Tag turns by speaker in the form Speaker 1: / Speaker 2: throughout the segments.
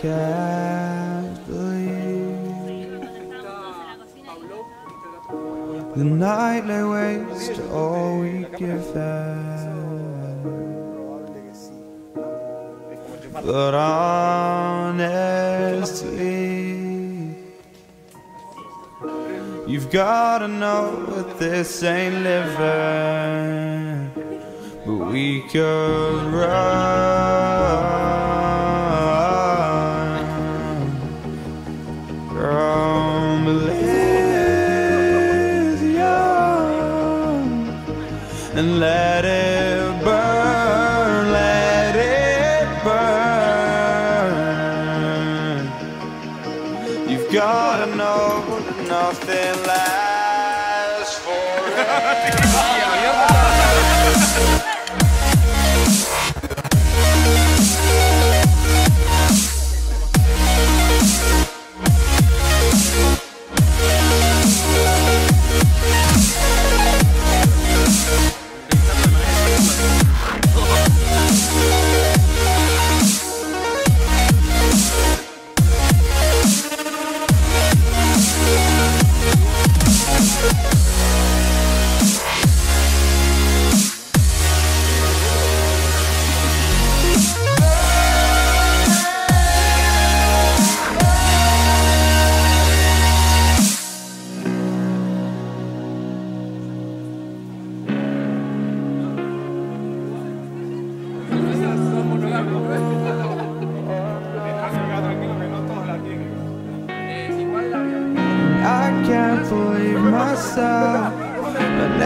Speaker 1: can't believe the nightly waste all we give. But honestly, you've gotta know that this ain't living. But we could run. Gotta know that nothing lasts forever.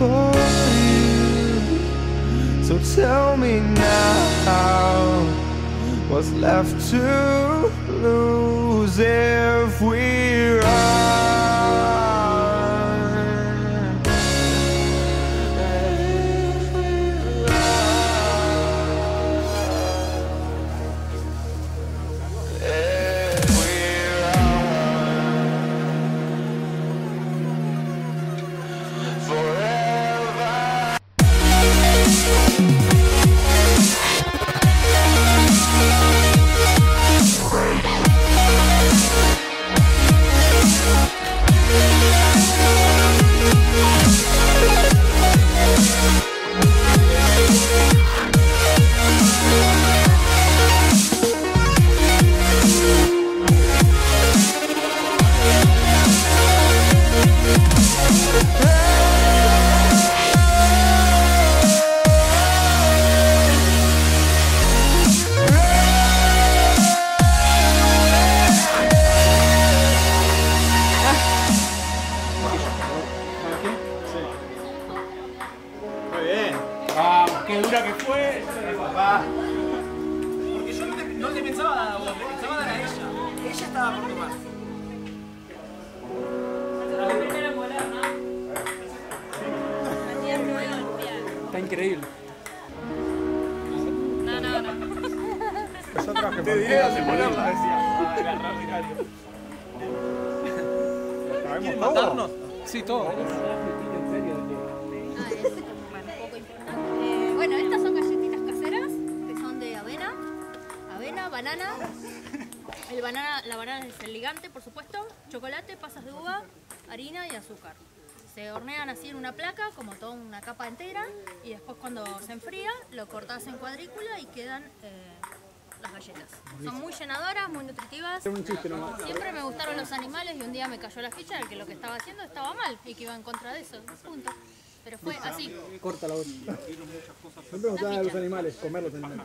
Speaker 1: for you. So tell me now, what's left to lose
Speaker 2: pensaba dar a vos, le pensaba dar a ella. Ella estaba por tomar.
Speaker 3: Está increíble.
Speaker 4: No, no, no.
Speaker 3: Te diré a ponerla, decía. ¿Quieren matarnos? Sí, todo.
Speaker 4: Banana. El banana, la banana es el ligante, por supuesto, chocolate, pasas de uva, harina y azúcar. Se hornean así en una placa, como toda una capa entera, y después cuando se enfría, lo cortás en cuadrícula y quedan eh, las galletas. Son muy llenadoras, muy nutritivas. Siempre me gustaron los animales y un día me cayó la ficha de que lo que estaba haciendo estaba mal y que iba en contra de eso. Punto. Pero fue así.
Speaker 3: Corta la voz. Siempre me gustaban los animales, comer los animales.